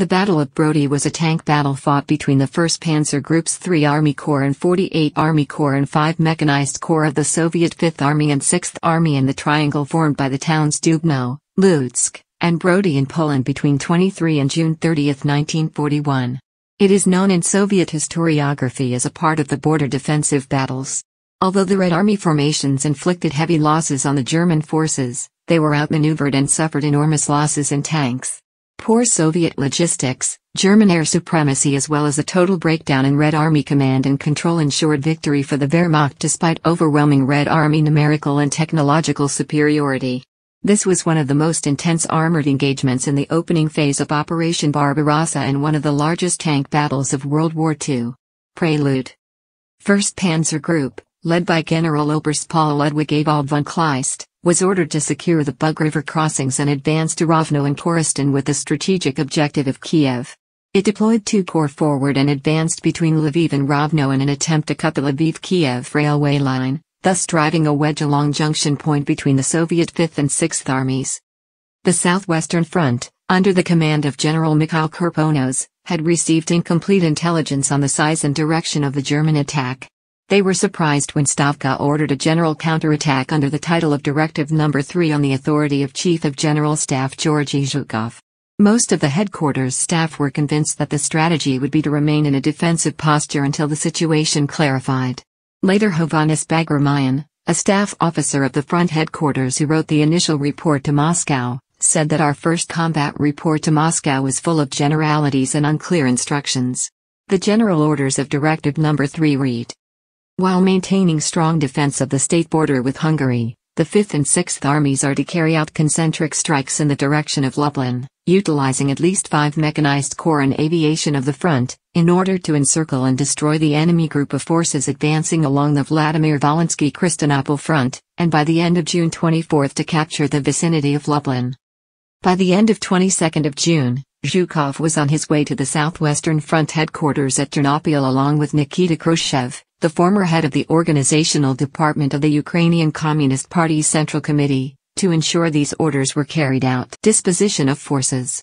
The Battle of Brody was a tank battle fought between the 1st Panzer Group's 3 Army Corps and 48 Army Corps and 5 Mechanized Corps of the Soviet 5th Army and 6th Army in the triangle formed by the towns Dubno, Lutsk, and Brody in Poland between 23 and June 30, 1941. It is known in Soviet historiography as a part of the border defensive battles. Although the Red Army formations inflicted heavy losses on the German forces, they were outmaneuvered and suffered enormous losses in tanks. Poor Soviet logistics, German air supremacy as well as a total breakdown in Red Army command and control ensured victory for the Wehrmacht despite overwhelming Red Army numerical and technological superiority. This was one of the most intense armored engagements in the opening phase of Operation Barbarossa and one of the largest tank battles of World War II. Prelude 1st Panzer Group, led by Generaloberst Paul Ludwig Ewald von Kleist, was ordered to secure the Bug River crossings and advance to Rovno and Korosten with the strategic objective of Kiev. It deployed two corps forward and advanced between Lviv and Rovno in an attempt to cut the Lviv-Kiev railway line, thus driving a wedge along junction point between the Soviet 5th and 6th armies. The Southwestern Front, under the command of General Mikhail Kirponos, had received incomplete intelligence on the size and direction of the German attack. They were surprised when Stavka ordered a general counterattack under the title of Directive No. 3 on the authority of Chief of General Staff Georgy Zhukov. Most of the headquarters staff were convinced that the strategy would be to remain in a defensive posture until the situation clarified. Later Hovhannes Bagramian, a staff officer of the front headquarters who wrote the initial report to Moscow, said that our first combat report to Moscow was full of generalities and unclear instructions. The general orders of Directive No. 3 read while maintaining strong defense of the state border with Hungary, the 5th and 6th armies are to carry out concentric strikes in the direction of Lublin, utilizing at least five mechanized corps and aviation of the front, in order to encircle and destroy the enemy group of forces advancing along the Vladimir Volynsky Krystynopol front, and by the end of June 24 to capture the vicinity of Lublin. By the end of 22nd of June, Zhukov was on his way to the southwestern front headquarters at Ternopil along with Nikita Khrushchev, the former head of the organizational department of the Ukrainian Communist Party's Central Committee, to ensure these orders were carried out. Disposition of forces.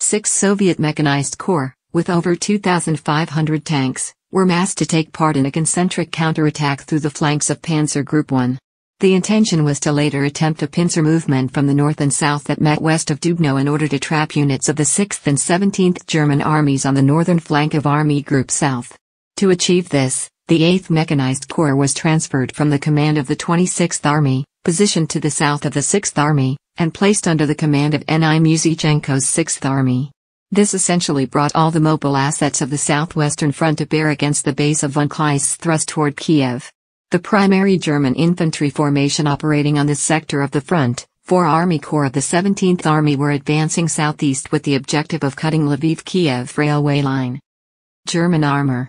Six Soviet mechanized corps, with over 2,500 tanks, were massed to take part in a concentric counterattack through the flanks of Panzer Group 1. The intention was to later attempt a pincer movement from the north and south that met west of Dubno in order to trap units of the 6th and 17th German armies on the northern flank of Army Group South. To achieve this, the 8th Mechanized Corps was transferred from the command of the 26th Army, positioned to the south of the 6th Army, and placed under the command of N.I. Muzichenko's 6th Army. This essentially brought all the mobile assets of the southwestern front to bear against the base of von Kleist's thrust toward Kiev. The primary German infantry formation operating on this sector of the front, four Army Corps of the 17th Army were advancing southeast with the objective of cutting Lviv-Kiev railway line. German armor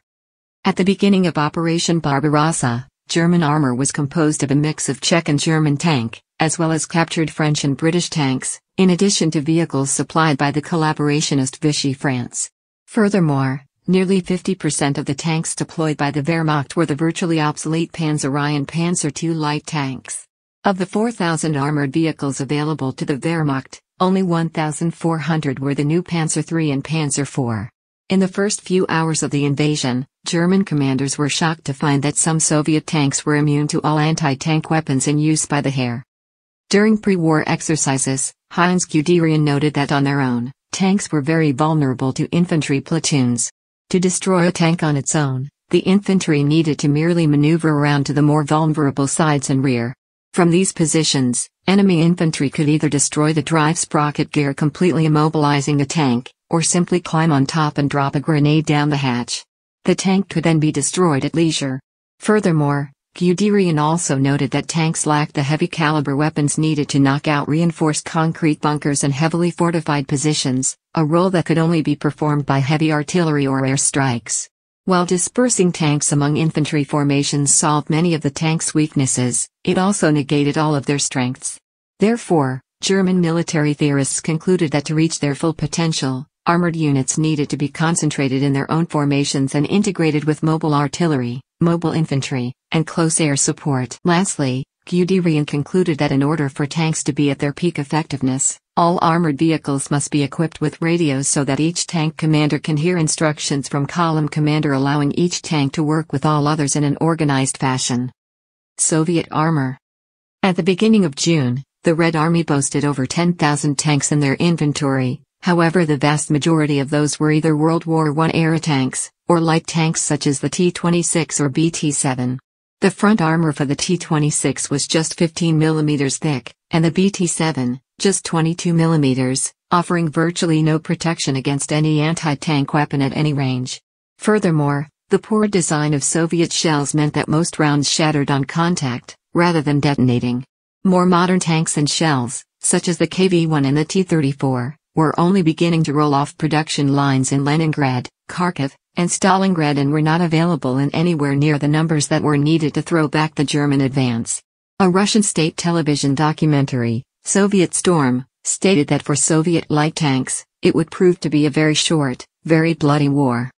at the beginning of Operation Barbarossa, German armor was composed of a mix of Czech and German tank, as well as captured French and British tanks, in addition to vehicles supplied by the collaborationist Vichy France. Furthermore, nearly 50% of the tanks deployed by the Wehrmacht were the virtually obsolete Panzer I and Panzer II light tanks. Of the 4,000 armored vehicles available to the Wehrmacht, only 1,400 were the new Panzer III and Panzer IV. In the first few hours of the invasion, German commanders were shocked to find that some Soviet tanks were immune to all anti-tank weapons in use by the Heer. During pre-war exercises, Heinz Guderian noted that on their own, tanks were very vulnerable to infantry platoons. To destroy a tank on its own, the infantry needed to merely maneuver around to the more vulnerable sides and rear. From these positions, enemy infantry could either destroy the drive sprocket gear completely immobilizing the tank, or simply climb on top and drop a grenade down the hatch. The tank could then be destroyed at leisure. Furthermore, Guderian also noted that tanks lacked the heavy caliber weapons needed to knock out reinforced concrete bunkers and heavily fortified positions, a role that could only be performed by heavy artillery or air strikes. While dispersing tanks among infantry formations solved many of the tank's weaknesses, it also negated all of their strengths. Therefore, German military theorists concluded that to reach their full potential, Armored units needed to be concentrated in their own formations and integrated with mobile artillery, mobile infantry, and close air support. Lastly, Guderian concluded that in order for tanks to be at their peak effectiveness, all armored vehicles must be equipped with radios so that each tank commander can hear instructions from column commander allowing each tank to work with all others in an organized fashion. Soviet armor. At the beginning of June, the Red Army boasted over 10,000 tanks in their inventory, However the vast majority of those were either World War I era tanks, or light tanks such as the T-26 or BT-7. The front armor for the T-26 was just 15 mm thick, and the BT-7, just 22 mm, offering virtually no protection against any anti-tank weapon at any range. Furthermore, the poor design of Soviet shells meant that most rounds shattered on contact, rather than detonating. More modern tanks and shells, such as the KV-1 and the T-34, were only beginning to roll off production lines in Leningrad, Kharkiv, and Stalingrad and were not available in anywhere near the numbers that were needed to throw back the German advance. A Russian state television documentary, Soviet Storm, stated that for Soviet light tanks, it would prove to be a very short, very bloody war.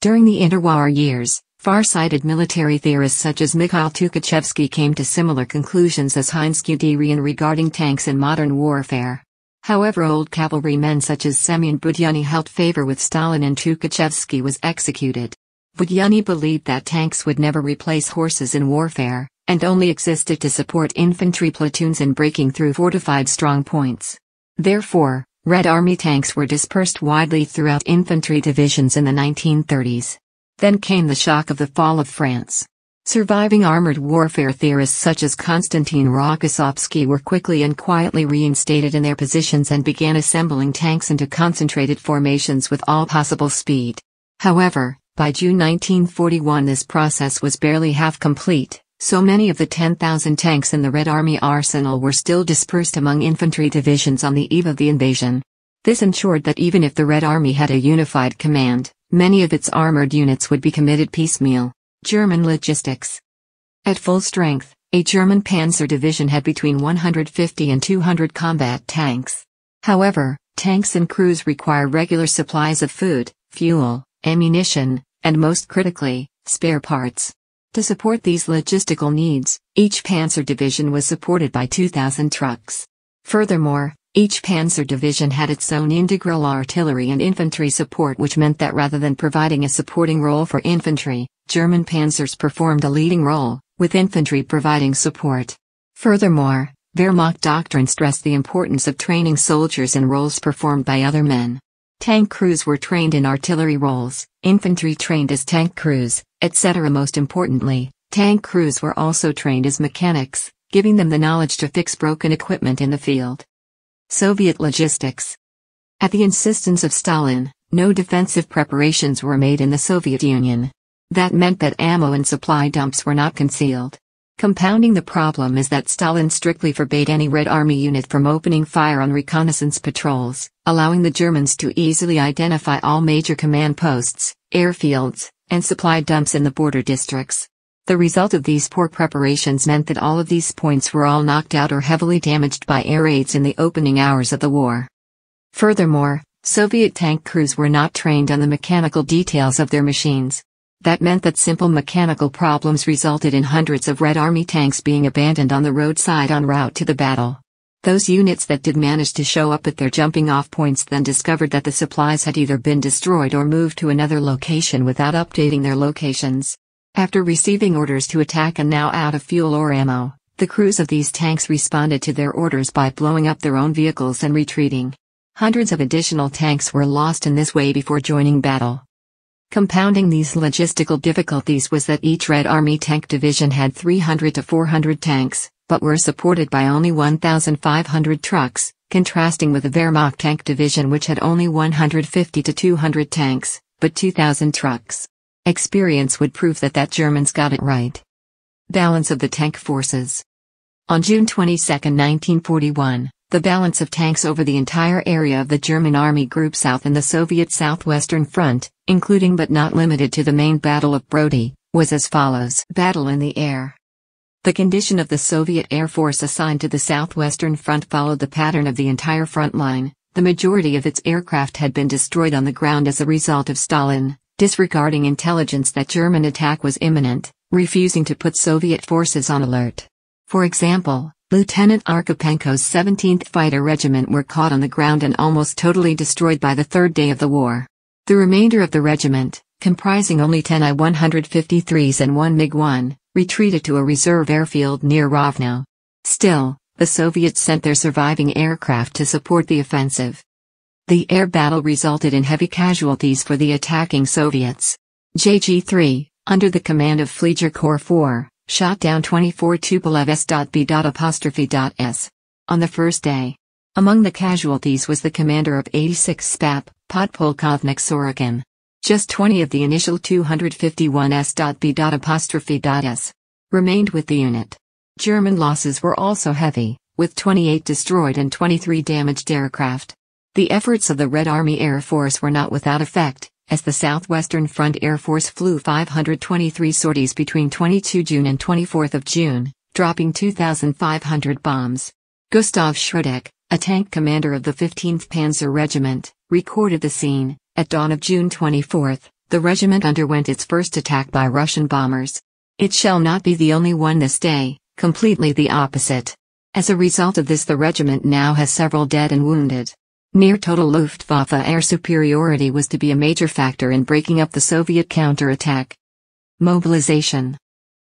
During the interwar years, far-sighted military theorists such as Mikhail Tukhachevsky came to similar conclusions as Heinz Guderian regarding tanks in modern warfare. However old cavalrymen such as Semyon Budyonny held favor with Stalin and Tukhachevsky was executed. Budyonny believed that tanks would never replace horses in warfare, and only existed to support infantry platoons in breaking through fortified strong points. Therefore, Red Army tanks were dispersed widely throughout infantry divisions in the 1930s. Then came the shock of the fall of France. Surviving armored warfare theorists such as Konstantin Rokossovsky were quickly and quietly reinstated in their positions and began assembling tanks into concentrated formations with all possible speed. However, by June 1941 this process was barely half complete, so many of the 10,000 tanks in the Red Army arsenal were still dispersed among infantry divisions on the eve of the invasion. This ensured that even if the Red Army had a unified command, many of its armored units would be committed piecemeal. German logistics. At full strength, a German panzer division had between 150 and 200 combat tanks. However, tanks and crews require regular supplies of food, fuel, ammunition, and most critically, spare parts. To support these logistical needs, each panzer division was supported by 2,000 trucks. Furthermore, each panzer division had its own integral artillery and infantry support which meant that rather than providing a supporting role for infantry, German panzers performed a leading role, with infantry providing support. Furthermore, Wehrmacht doctrine stressed the importance of training soldiers in roles performed by other men. Tank crews were trained in artillery roles, infantry trained as tank crews, etc. Most importantly, tank crews were also trained as mechanics, giving them the knowledge to fix broken equipment in the field. Soviet logistics. At the insistence of Stalin, no defensive preparations were made in the Soviet Union. That meant that ammo and supply dumps were not concealed. Compounding the problem is that Stalin strictly forbade any Red Army unit from opening fire on reconnaissance patrols, allowing the Germans to easily identify all major command posts, airfields, and supply dumps in the border districts. The result of these poor preparations meant that all of these points were all knocked out or heavily damaged by air raids in the opening hours of the war. Furthermore, Soviet tank crews were not trained on the mechanical details of their machines, that meant that simple mechanical problems resulted in hundreds of Red Army tanks being abandoned on the roadside en route to the battle. Those units that did manage to show up at their jumping off points then discovered that the supplies had either been destroyed or moved to another location without updating their locations. After receiving orders to attack and now out of fuel or ammo, the crews of these tanks responded to their orders by blowing up their own vehicles and retreating. Hundreds of additional tanks were lost in this way before joining battle. Compounding these logistical difficulties was that each Red Army tank division had 300 to 400 tanks, but were supported by only 1,500 trucks, contrasting with the Wehrmacht tank division which had only 150 to 200 tanks, but 2,000 trucks. Experience would prove that that Germans got it right. Balance of the tank forces. On June 22, 1941, the balance of tanks over the entire area of the German Army Group South and the Soviet Southwestern Front, including but not limited to the main Battle of Brody, was as follows Battle in the Air. The condition of the Soviet Air Force assigned to the Southwestern Front followed the pattern of the entire front line, the majority of its aircraft had been destroyed on the ground as a result of Stalin, disregarding intelligence that German attack was imminent, refusing to put Soviet forces on alert. For example, Lieutenant Archipenko's 17th Fighter Regiment were caught on the ground and almost totally destroyed by the third day of the war. The remainder of the regiment, comprising only 10 I-153s and 1 MiG-1, retreated to a reserve airfield near Rovno. Still, the Soviets sent their surviving aircraft to support the offensive. The air battle resulted in heavy casualties for the attacking Soviets. JG-3, under the command of Flieger Corps 4, shot down 24 Tupolev S.B.S. On the first day. Among the casualties was the commander of 86 SPAP, Podpolkovnik Sorokin. Just 20 of the initial 251 S.B.S. remained with the unit. German losses were also heavy, with 28 destroyed and 23 damaged aircraft. The efforts of the Red Army Air Force were not without effect, as the Southwestern Front Air Force flew 523 sorties between 22 June and 24 June, dropping 2,500 bombs. Gustav Schroedek, a tank commander of the 15th Panzer Regiment, recorded the scene. At dawn of June 24, the regiment underwent its first attack by Russian bombers. It shall not be the only one this day, completely the opposite. As a result of this the regiment now has several dead and wounded. Near total Luftwaffe air superiority was to be a major factor in breaking up the Soviet counterattack. Mobilization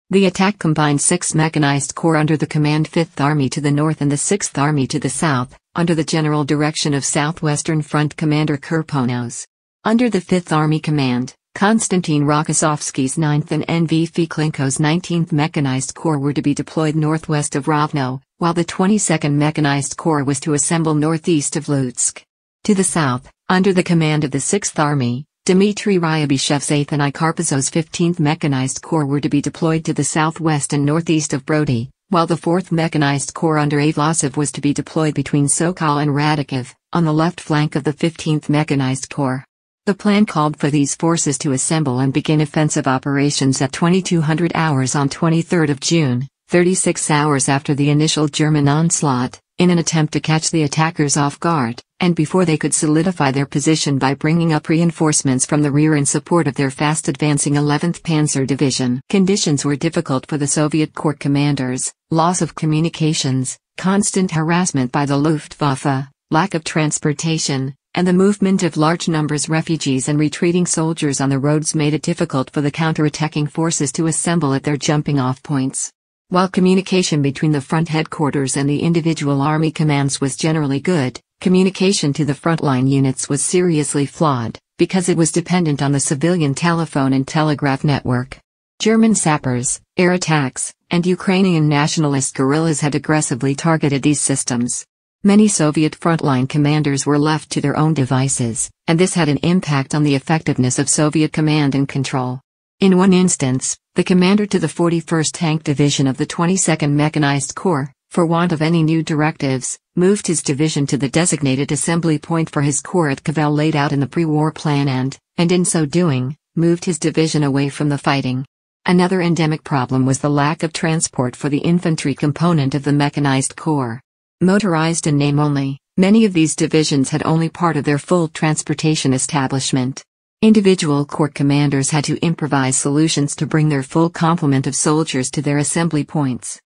The attack combined six mechanized corps under the command 5th Army to the north and the 6th Army to the south, under the general direction of Southwestern Front Commander Kirponos. Under the 5th Army command, Konstantin Rokossovsky's 9th and N.V. Feklenko's 19th Mechanized Corps were to be deployed northwest of Rovno, while the 22nd Mechanized Corps was to assemble northeast of Lutsk. To the south, under the command of the 6th Army, Dmitry Ryabyshev's 8th and I 15th Mechanized Corps were to be deployed to the southwest and northeast of Brody, while the 4th Mechanized Corps under A. Vlasov was to be deployed between Sokal and Radikov, on the left flank of the 15th Mechanized Corps. The plan called for these forces to assemble and begin offensive operations at 2200 hours on 23 June, 36 hours after the initial German onslaught, in an attempt to catch the attackers off guard, and before they could solidify their position by bringing up reinforcements from the rear in support of their fast advancing 11th Panzer Division. Conditions were difficult for the Soviet Corps commanders, loss of communications, constant harassment by the Luftwaffe, lack of transportation, and the movement of large numbers refugees and retreating soldiers on the roads made it difficult for the counterattacking forces to assemble at their jumping-off points. While communication between the front headquarters and the individual army commands was generally good, communication to the frontline units was seriously flawed, because it was dependent on the civilian telephone and telegraph network. German sappers, air attacks, and Ukrainian nationalist guerrillas had aggressively targeted these systems. Many Soviet frontline commanders were left to their own devices, and this had an impact on the effectiveness of Soviet command and control. In one instance, the commander to the 41st Tank Division of the 22nd Mechanized Corps, for want of any new directives, moved his division to the designated assembly point for his corps at Kovel laid out in the pre-war plan and, and in so doing, moved his division away from the fighting. Another endemic problem was the lack of transport for the infantry component of the Mechanized Corps. Motorized in name only, many of these divisions had only part of their full transportation establishment. Individual corps commanders had to improvise solutions to bring their full complement of soldiers to their assembly points.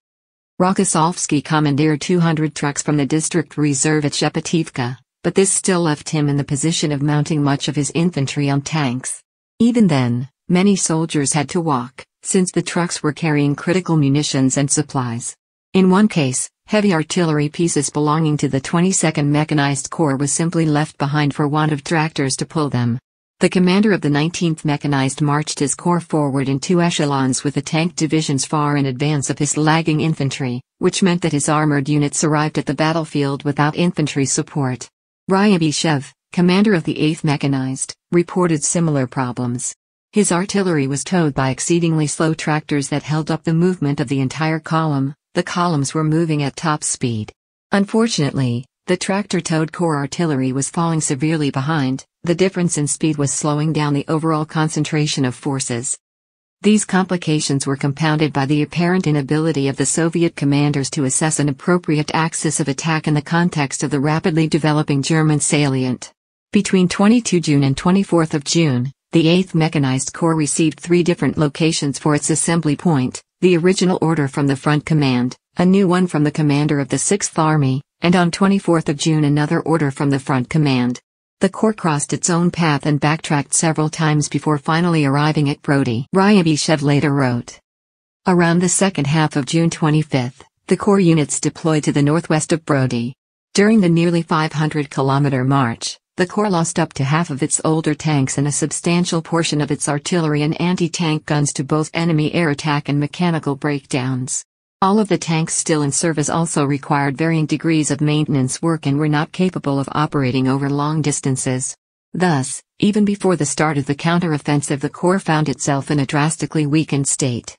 Rokossovsky commandeered 200 trucks from the district reserve at Shepetivka, but this still left him in the position of mounting much of his infantry on tanks. Even then, many soldiers had to walk, since the trucks were carrying critical munitions and supplies. In one case, Heavy artillery pieces belonging to the 22nd Mechanized Corps was simply left behind for want of tractors to pull them. The commander of the 19th Mechanized marched his corps forward in two echelons with the tank divisions far in advance of his lagging infantry, which meant that his armored units arrived at the battlefield without infantry support. Ryabyshev, commander of the 8th Mechanized, reported similar problems. His artillery was towed by exceedingly slow tractors that held up the movement of the entire column, the columns were moving at top speed. Unfortunately, the tractor-towed corps artillery was falling severely behind, the difference in speed was slowing down the overall concentration of forces. These complications were compounded by the apparent inability of the Soviet commanders to assess an appropriate axis of attack in the context of the rapidly developing German salient. Between 22 June and 24 June, the 8th Mechanized Corps received three different locations for its assembly point, the original order from the Front Command, a new one from the commander of the 6th Army, and on 24 June another order from the Front Command. The Corps crossed its own path and backtracked several times before finally arriving at Brody. Ryabyshev later wrote. Around the second half of June 25, the Corps units deployed to the northwest of Brody. During the nearly 500 kilometer march, the Corps lost up to half of its older tanks and a substantial portion of its artillery and anti-tank guns to both enemy air attack and mechanical breakdowns. All of the tanks still in service also required varying degrees of maintenance work and were not capable of operating over long distances. Thus, even before the start of the counteroffensive the Corps found itself in a drastically weakened state.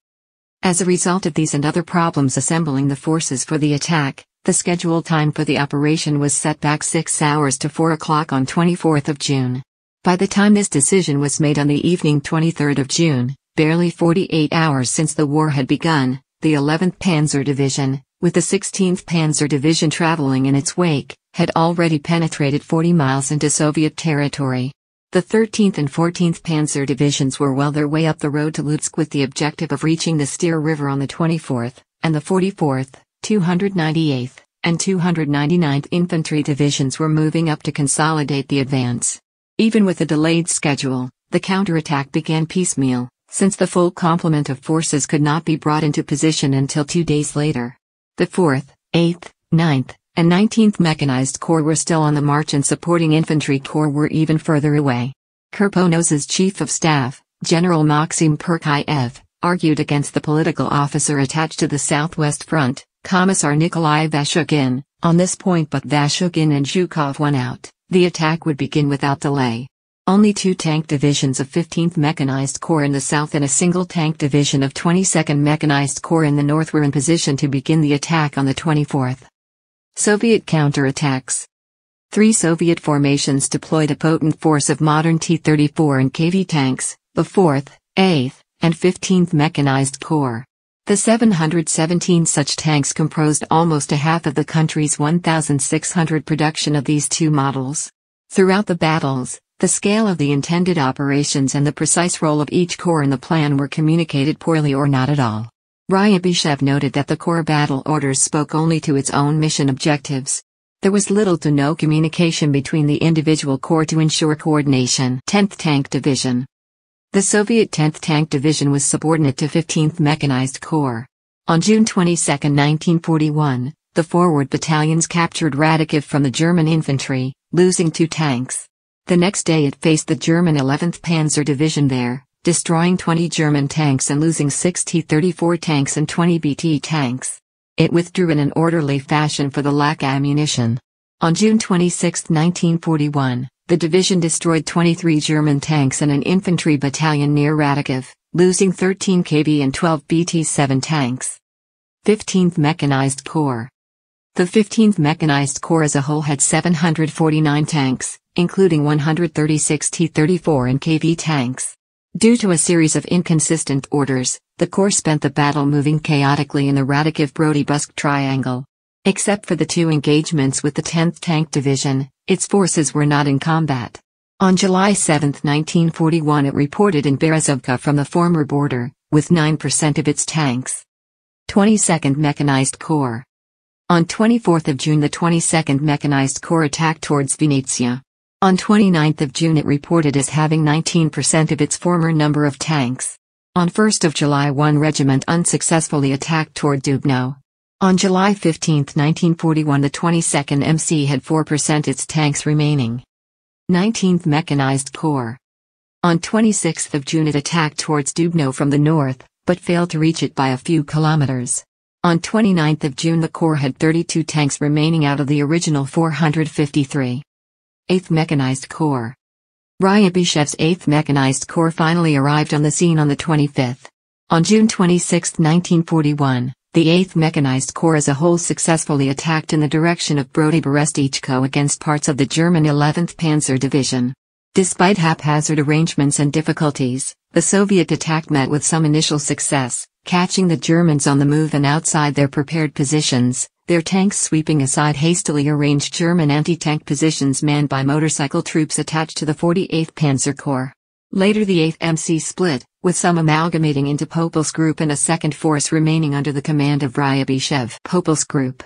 As a result of these and other problems assembling the forces for the attack, the scheduled time for the operation was set back 6 hours to 4 o'clock on 24th of June. By the time this decision was made on the evening 23rd of June, barely 48 hours since the war had begun, the 11th Panzer Division, with the 16th Panzer Division traveling in its wake, had already penetrated 40 miles into Soviet territory. The 13th and 14th Panzer Divisions were well their way up the road to Lutsk with the objective of reaching the Styr River on the 24th, and the 44th, 298th, and 299th Infantry Divisions were moving up to consolidate the advance. Even with a delayed schedule, the counterattack began piecemeal, since the full complement of forces could not be brought into position until two days later. The 4th, 8th, 9th, and 19th Mechanized Corps were still on the march and supporting infantry corps were even further away. Kirponos's chief of staff, General Maxim Purkayev, argued against the political officer attached to the Southwest Front, Commissar Nikolai Vashugin, on this point but Vashugin and Zhukov won out, the attack would begin without delay. Only two tank divisions of 15th Mechanized Corps in the south and a single tank division of 22nd Mechanized Corps in the north were in position to begin the attack on the 24th. Soviet counterattacks. Three Soviet formations deployed a potent force of modern T-34 and KV tanks, the 4th, 8th, and 15th Mechanized Corps. The 717 such tanks composed almost a half of the country's 1,600 production of these two models. Throughout the battles, the scale of the intended operations and the precise role of each corps in the plan were communicated poorly or not at all. Ryabyshev noted that the Corps battle orders spoke only to its own mission objectives. There was little to no communication between the individual corps to ensure coordination. 10th Tank Division the Soviet 10th Tank Division was subordinate to 15th Mechanized Corps. On June 22, 1941, the forward battalions captured Radakiv from the German infantry, losing two tanks. The next day it faced the German 11th Panzer Division there, destroying 20 German tanks and losing 6 T-34 tanks and 20 BT tanks. It withdrew in an orderly fashion for the lack ammunition. On June 26, 1941, the division destroyed 23 German tanks and an infantry battalion near Radakiv, losing 13 KV and 12 BT-7 tanks. 15th Mechanized Corps The 15th Mechanized Corps as a whole had 749 tanks, including 136 T-34 and KV tanks. Due to a series of inconsistent orders, the Corps spent the battle moving chaotically in the Radakiv-Brody-Busk triangle. Except for the two engagements with the 10th Tank Division, its forces were not in combat. On July 7, 1941 it reported in Berezovka from the former border, with 9% of its tanks. 22nd Mechanized Corps. On 24 June the 22nd Mechanized Corps attacked towards Vinnytsia. On 29 June it reported as having 19% of its former number of tanks. On 1 July one regiment unsuccessfully attacked toward Dubno. On July 15, 1941 the 22nd MC had 4% its tanks remaining. 19th Mechanized Corps. On 26 June it attacked towards Dubno from the north, but failed to reach it by a few kilometers. On 29 June the Corps had 32 tanks remaining out of the original 453. 8th Mechanized Corps. Ryabyshev's 8th Mechanized Corps finally arrived on the scene on the 25th. On June 26, 1941, the 8th Mechanized Corps as a whole successfully attacked in the direction of Brody Berestechko against parts of the German 11th Panzer Division. Despite haphazard arrangements and difficulties, The Soviet attack met with some initial success, catching the Germans on the move and outside their prepared positions, their tanks sweeping aside hastily arranged German anti-tank positions manned by motorcycle troops attached to the 48th Panzer Corps. Later the 8th MC split, with some amalgamating into Popel's group and a second force remaining under the command of Ryabyshev. Popel's group.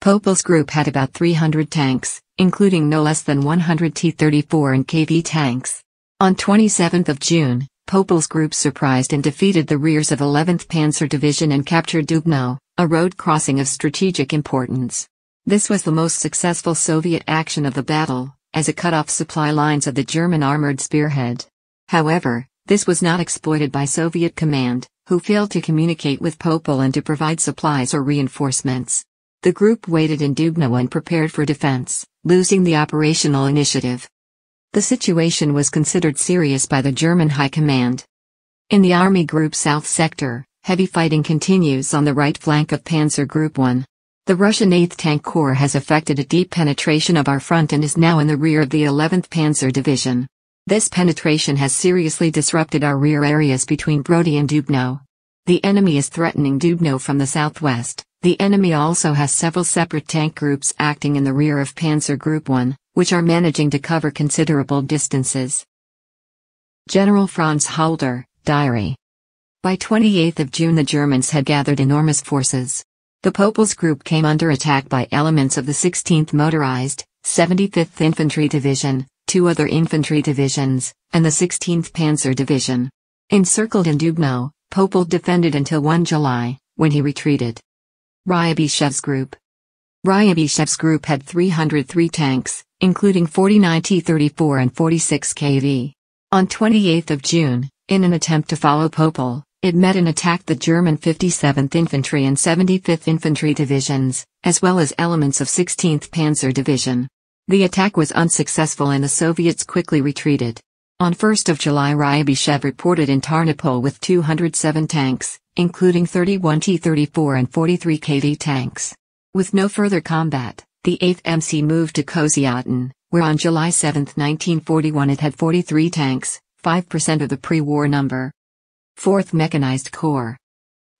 Popel's group had about 300 tanks, including no less than 100 T-34 and KV tanks. On 27 June, Popel's group surprised and defeated the rears of 11th Panzer Division and captured Dubno, a road crossing of strategic importance. This was the most successful Soviet action of the battle, as it cut off supply lines of the German armored spearhead. However, this was not exploited by Soviet command, who failed to communicate with Popel and to provide supplies or reinforcements. The group waited in Dubno and prepared for defense, losing the operational initiative. The situation was considered serious by the German High Command. In the Army Group South sector, heavy fighting continues on the right flank of Panzer Group 1. The Russian 8th Tank Corps has effected a deep penetration of our front and is now in the rear of the 11th Panzer Division. This penetration has seriously disrupted our rear areas between Brody and Dubno. The enemy is threatening Dubno from the southwest. The enemy also has several separate tank groups acting in the rear of Panzer Group 1, which are managing to cover considerable distances. General Franz Halder, Diary. By 28th of June the Germans had gathered enormous forces. The Popel's group came under attack by elements of the 16th Motorized, 75th Infantry Division, two other infantry divisions, and the 16th Panzer Division. Encircled in Dubno, Popel defended until 1 July, when he retreated. Ryabyshev's group. Ryabyshev's group had 303 tanks, including 49 T-34 and 46 KV. On 28 June, in an attempt to follow Popel, it met and attacked the German 57th Infantry and 75th Infantry Divisions, as well as elements of 16th Panzer Division. The attack was unsuccessful and the Soviets quickly retreated. On 1 July Ryabyshev reported in Tarnopol with 207 tanks, including 31 T-34 and 43 KV tanks. With no further combat, the 8th MC moved to Koziatin, where on July 7, 1941 it had 43 tanks, 5% of the pre-war number. 4th Mechanized Corps.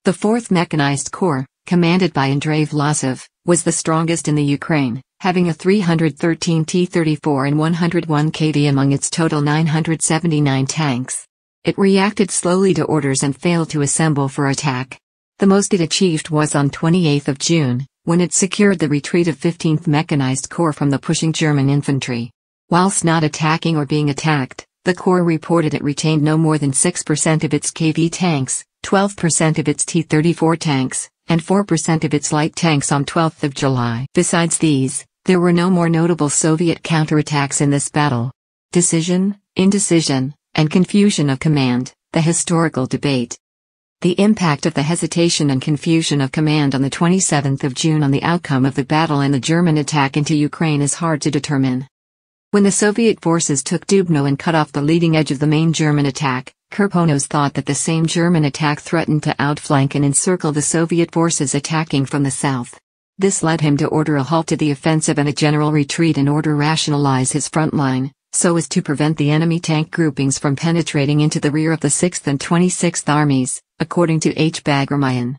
The 4th Mechanized Corps, commanded by Andrei Vlasov, was the strongest in the Ukraine, having a 313 T-34 and 101 KV among its total 979 tanks. It reacted slowly to orders and failed to assemble for attack. The most it achieved was on 28 June, when it secured the retreat of 15th Mechanized Corps from the pushing German infantry. Whilst not attacking or being attacked, the Corps reported it retained no more than 6% of its KV tanks, 12% of its T-34 tanks, and 4% of its light tanks on 12 July. Besides these, there were no more notable Soviet counterattacks in this battle. Decision, indecision, and confusion of command, the historical debate. The impact of the hesitation and confusion of command on the 27th of June on the outcome of the battle and the German attack into Ukraine is hard to determine. When the Soviet forces took Dubno and cut off the leading edge of the main German attack, Kirponos thought that the same German attack threatened to outflank and encircle the Soviet forces attacking from the south. This led him to order a halt to the offensive and a general retreat in order to rationalize his front line, so as to prevent the enemy tank groupings from penetrating into the rear of the 6th and 26th Armies, according to H. Bagramian.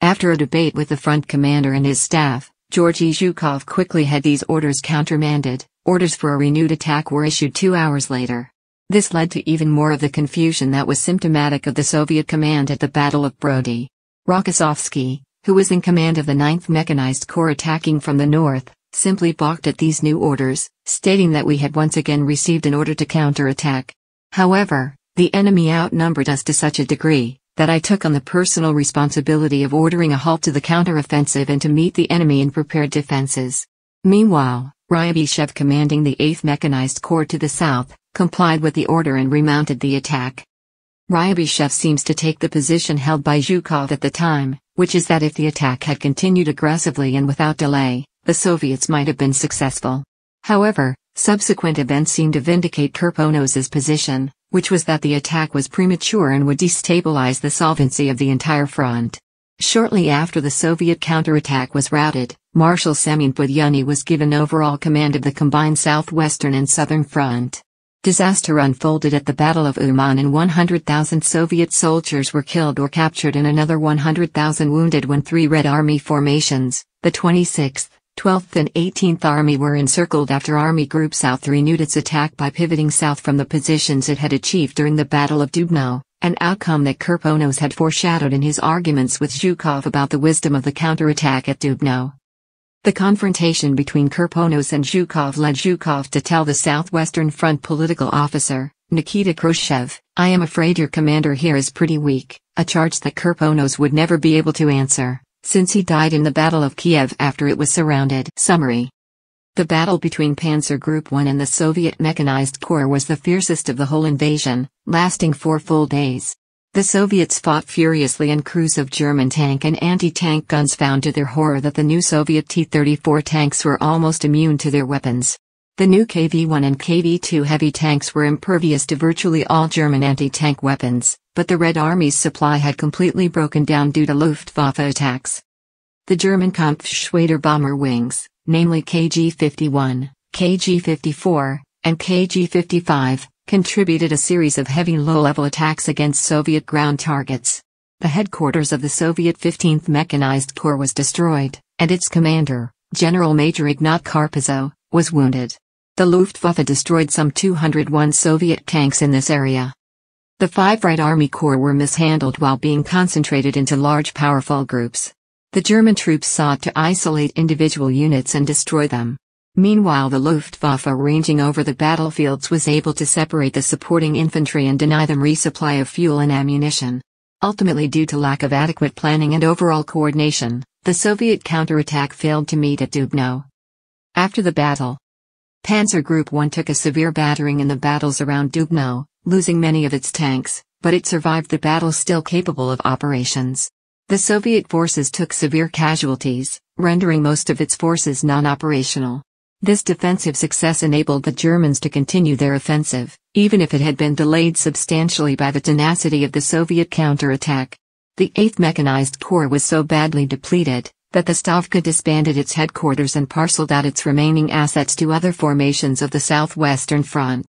After a debate with the front commander and his staff, Georgy Zhukov quickly had these orders countermanded. Orders for a renewed attack were issued two hours later. This led to even more of the confusion that was symptomatic of the Soviet command at the Battle of Brody. Rokossovsky, who was in command of the 9th Mechanized Corps attacking from the north, simply balked at these new orders, stating that we had once again received an order to counterattack. However, the enemy outnumbered us to such a degree that I took on the personal responsibility of ordering a halt to the counteroffensive and to meet the enemy in prepared defenses. Meanwhile, Ryabyshev commanding the 8th Mechanized Corps to the south, complied with the order and remounted the attack. Ryabyshev seems to take the position held by Zhukov at the time, which is that if the attack had continued aggressively and without delay, the Soviets might have been successful. However, subsequent events seem to vindicate Kirponos's position, which was that the attack was premature and would destabilize the solvency of the entire front. Shortly after the Soviet counterattack was routed, Marshal Semyon Budyonny was given overall command of the combined southwestern and southern front. Disaster unfolded at the Battle of Uman and 100,000 Soviet soldiers were killed or captured and another 100,000 wounded when three Red Army formations, the 26th, 12th and 18th Army were encircled after Army Group South renewed its attack by pivoting south from the positions it had achieved during the Battle of Dubno, an outcome that Kirponos had foreshadowed in his arguments with Zhukov about the wisdom of the counterattack at Dubno. The confrontation between Kirponos and Zhukov led Zhukov to tell the Southwestern Front political officer, Nikita Khrushchev, I am afraid your commander here is pretty weak, a charge that Kirponos would never be able to answer, since he died in the Battle of Kiev after it was surrounded. Summary The battle between Panzer Group 1 and the Soviet Mechanized Corps was the fiercest of the whole invasion, lasting four full days. The Soviets fought furiously and crews of German tank and anti-tank guns found to their horror that the new Soviet T-34 tanks were almost immune to their weapons. The new KV-1 and KV-2 heavy tanks were impervious to virtually all German anti-tank weapons, but the Red Army's supply had completely broken down due to Luftwaffe attacks. The German Kampfgeschwader bomber wings, namely KG-51, KG-54, and KG-55, contributed a series of heavy low-level attacks against Soviet ground targets. The headquarters of the Soviet 15th Mechanized Corps was destroyed, and its commander, General Major Ignat Karpezo, was wounded. The Luftwaffe destroyed some 201 Soviet tanks in this area. The five Red Army Corps were mishandled while being concentrated into large powerful groups. The German troops sought to isolate individual units and destroy them. Meanwhile the Luftwaffe ranging over the battlefields was able to separate the supporting infantry and deny them resupply of fuel and ammunition. Ultimately due to lack of adequate planning and overall coordination, the Soviet counterattack failed to meet at Dubno. After the battle, Panzer Group 1 took a severe battering in the battles around Dubno, losing many of its tanks, but it survived the battle still capable of operations. The Soviet forces took severe casualties, rendering most of its forces non-operational. This defensive success enabled the Germans to continue their offensive, even if it had been delayed substantially by the tenacity of the Soviet counterattack. The 8th Mechanized Corps was so badly depleted, that the Stavka disbanded its headquarters and parceled out its remaining assets to other formations of the Southwestern Front.